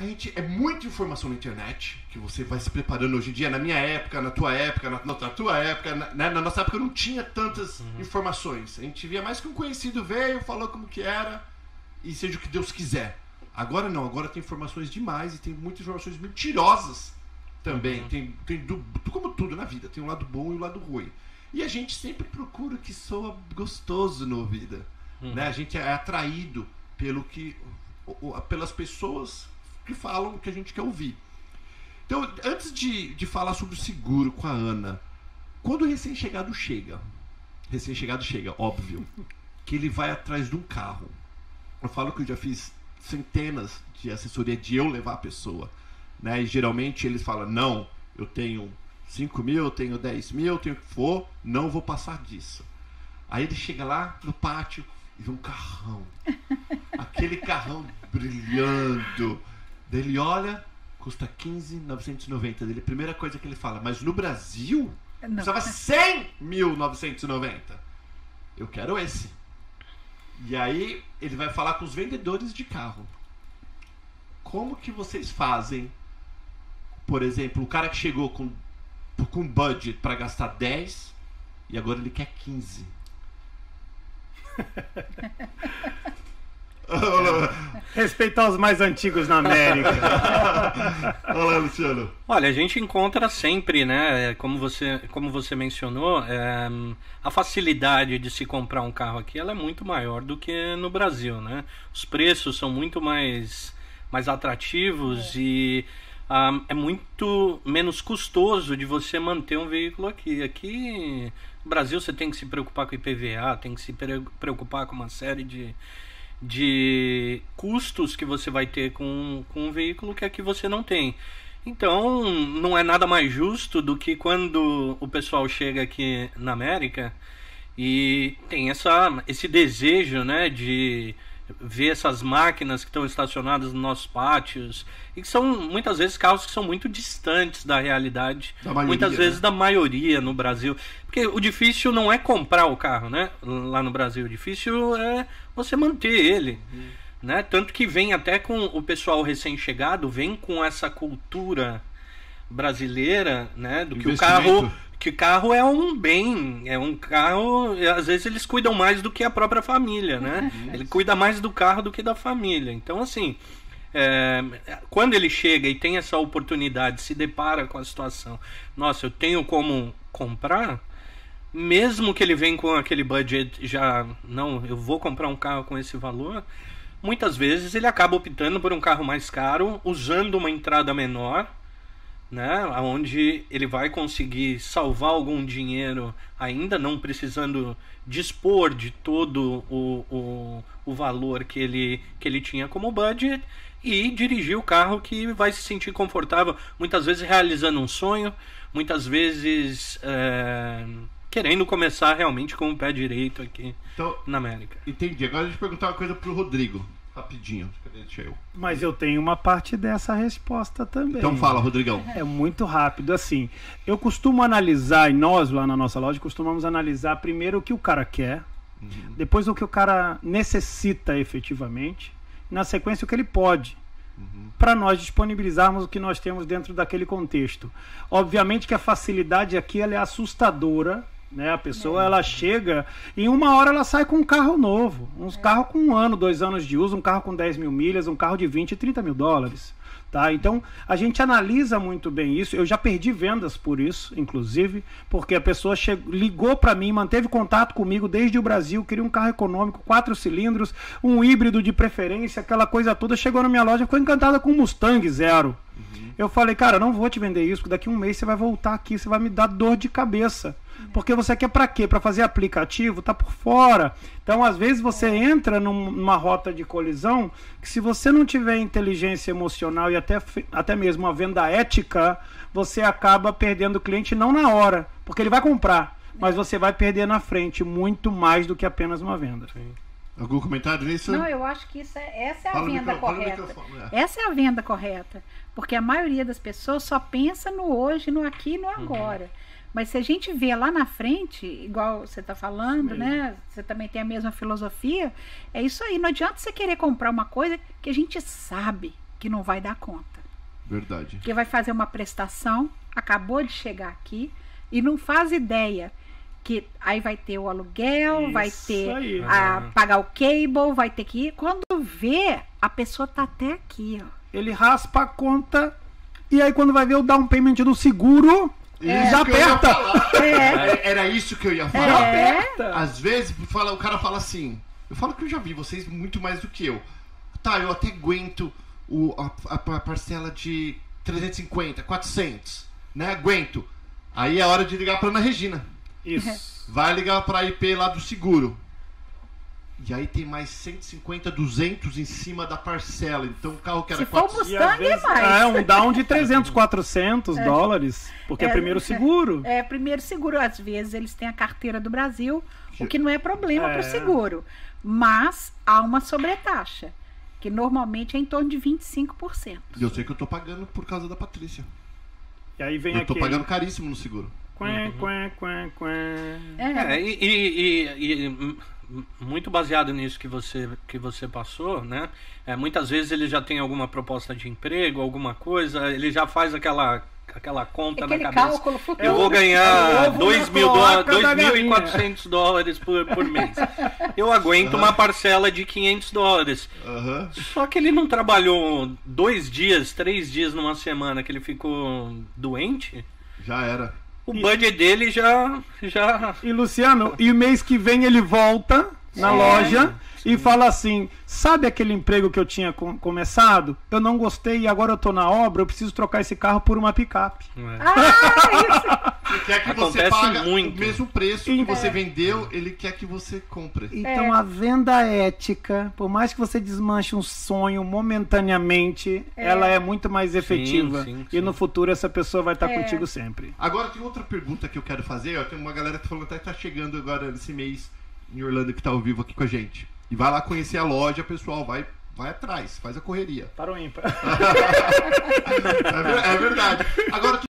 A gente é muita informação na internet que você vai se preparando hoje em dia. Na minha época, na tua época, na, na tua época, na, né? na, nossa época não tinha tantas uhum. informações. A gente via mais que um conhecido veio, falou como que era e seja o que Deus quiser. Agora não, agora tem informações demais e tem muitas informações mentirosas também. Uhum. Tem, tem do, como tudo na vida, tem um lado bom e um lado ruim. E a gente sempre procura o que soa gostoso no ouvido. Uhum. Né? A gente é atraído pelo que, pelas pessoas que falam o que a gente quer ouvir. Então, antes de, de falar sobre o seguro com a Ana, quando o recém-chegado chega, recém-chegado chega, óbvio, que ele vai atrás de um carro. Eu falo que eu já fiz centenas de assessoria de eu levar a pessoa. Né? E geralmente eles falam, não, eu tenho 5 mil, eu tenho 10 mil, eu tenho o que for, não vou passar disso. Aí ele chega lá no pátio e vê um carrão. Aquele carrão brilhando Daí ele olha, custa 15,990. Dele, a primeira coisa que ele fala, mas no Brasil Não. custava 100.990. Eu quero esse. E aí ele vai falar com os vendedores de carro. Como que vocês fazem? Por exemplo, o cara que chegou com, com budget para gastar 10 e agora ele quer 15. Respeitar os mais antigos na América. Olá, Luciano. Olha, a gente encontra sempre, né? Como você, como você mencionou, é, a facilidade de se comprar um carro aqui ela é muito maior do que no Brasil, né? Os preços são muito mais, mais atrativos é. e um, é muito menos custoso de você manter um veículo aqui. Aqui no Brasil você tem que se preocupar com IPVA, tem que se preocupar com uma série de de custos que você vai ter com, com um veículo que aqui você não tem. Então, não é nada mais justo do que quando o pessoal chega aqui na América e tem essa, esse desejo né, de ver essas máquinas que estão estacionadas nos nossos pátios e que são muitas vezes carros que são muito distantes da realidade, da maioria, muitas vezes né? da maioria no Brasil. Porque o difícil não é comprar o carro, né? Lá no Brasil, o difícil é você manter ele. Né? Tanto que vem até com o pessoal recém-chegado, vem com essa cultura brasileira, né? Do que o carro que carro é um bem, é um carro, às vezes eles cuidam mais do que a própria família, né? Ele cuida mais do carro do que da família. Então, assim, é, quando ele chega e tem essa oportunidade, se depara com a situação, nossa, eu tenho como comprar, mesmo que ele venha com aquele budget já, não, eu vou comprar um carro com esse valor, muitas vezes ele acaba optando por um carro mais caro, usando uma entrada menor né, onde ele vai conseguir salvar algum dinheiro ainda não precisando dispor de todo o, o, o valor que ele, que ele tinha como budget e dirigir o carro que vai se sentir confortável, muitas vezes realizando um sonho, muitas vezes é, querendo começar realmente com o pé direito aqui então, na América. Entendi. Agora deixa eu perguntar uma coisa pro Rodrigo. Rapidinho. Deixa eu. Mas eu tenho uma parte dessa resposta também. Então fala, Rodrigão. É muito rápido. Assim, eu costumo analisar, e nós lá na nossa loja costumamos analisar primeiro o que o cara quer, uhum. depois o que o cara necessita efetivamente, na sequência o que ele pode. Uhum. Para nós disponibilizarmos o que nós temos dentro daquele contexto. Obviamente que a facilidade aqui é assustadora né? A pessoa é. ela chega em uma hora ela sai com um carro novo, uns é. carros com um ano, dois anos de uso, um carro com 10 mil milhas, um carro de 20 e 30 mil dólares. Tá? Então a gente analisa muito bem isso. Eu já perdi vendas por isso, inclusive, porque a pessoa chegou, ligou para mim, manteve contato comigo desde o Brasil, queria um carro econômico, quatro cilindros, um híbrido de preferência, aquela coisa toda. Chegou na minha loja, ficou encantada com um Mustang zero. Uhum. Eu falei, cara, não vou te vender isso, porque daqui a um mês você vai voltar aqui, você vai me dar dor de cabeça. Porque você quer para quê? Para fazer aplicativo? Tá por fora. Então, às vezes você entra numa rota de colisão que se você não tiver inteligência emocional e até, até mesmo a venda ética, você acaba perdendo o cliente não na hora, porque ele vai comprar, mas você vai perder na frente muito mais do que apenas uma venda. Sim. Algum comentário nisso? Não, eu acho que isso é, essa é a fala venda correta. É. Essa é a venda correta. Porque a maioria das pessoas só pensa no hoje, no aqui e no uhum. agora. Uhum. Mas se a gente vê lá na frente, igual você está falando, né? Você também tem a mesma filosofia. É isso aí. Não adianta você querer comprar uma coisa que a gente sabe que não vai dar conta. Verdade. Porque vai fazer uma prestação, acabou de chegar aqui e não faz ideia que aí vai ter o aluguel, Isso vai ter aí. a pagar o cable, vai ter que ir. Quando vê, a pessoa tá até aqui, ó. Ele raspa a conta e aí quando vai ver o down payment do seguro, Isso já ia aperta. É. Era isso que eu ia falar. Já É. aperta. Às vezes fala, o cara fala assim. Eu falo que eu já vi vocês muito mais do que eu. Tá, eu até aguento o, a, a- a parcela de 350, 400, né? Aguento. Aí é hora de ligar pra Ana Regina. Isso. Vai ligar pra IP lá do seguro. E aí tem mais 150, 200 em cima da parcela. Então o carro que era Se for um 400. E às Mustang é vezes mais. é um down de 300, 400 dólares, porque é, É, primeiro seguro. É, primeiro seguro, às vezes eles têm a carteira do Brasil, o que não é problema É. para o seguro. Mas há uma sobretaxa, que normalmente é em torno de 25%. E eu sei que eu tô pagando por causa da Patrícia. E aí vem Eu tô aqui. pagando caríssimo no seguro. Quen. É, É, e, e- e- muito baseado nisso que você, que você passou, né? É, muitas vezes ele já tem alguma proposta de emprego, alguma coisa, ele já faz aquela, aquela conta aquele na cabeça. cálculo futuro. Eu vou ganhar ovo 2 na mil dólares, da galinha. 2.400 dólares por, por mês. Eu aguento uma parcela de 500 dólares. Aham. Só que ele não trabalhou dois dias, três dias numa semana que ele ficou doente. Já era. O budget dele já, já E Luciano, e mês que vem ele volta na loja e fala assim: sabe aquele emprego que eu tinha com- começado? Eu não gostei e agora eu tô na obra, eu preciso trocar esse carro por uma picape. Ah, Ele quer que você Acontece pague muito. o mesmo preço que Sim. você vendeu, ele quer que você compre. Então a venda ética, por mais que você desmanche um sonho momentaneamente, ela é muito mais efetiva. sim, E sim. no futuro essa pessoa vai estar É. contigo sempre. Agora tem outra pergunta que eu quero fazer. Ó, tem uma galera que falou que tá chegando agora nesse mês em Orlando que tá ao vivo aqui com a gente. E vai lá conhecer a loja, pessoal. Vai, vai atrás, faz a correria. Para o ímpar. É, é verdade. Agora